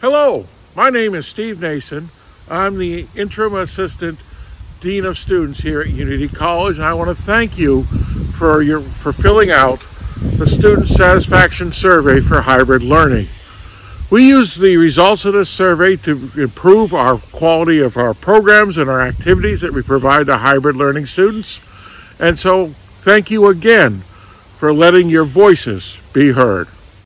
Hello, my name is Steve Nason. I'm the interim assistant dean of students here at Unity College, and I want to thank you for your for filling out the student satisfaction survey for hybrid learning. We use the results of this survey to improve our quality of our programs and our activities that we provide to hybrid learning students. And so, thank you again for letting your voices be heard.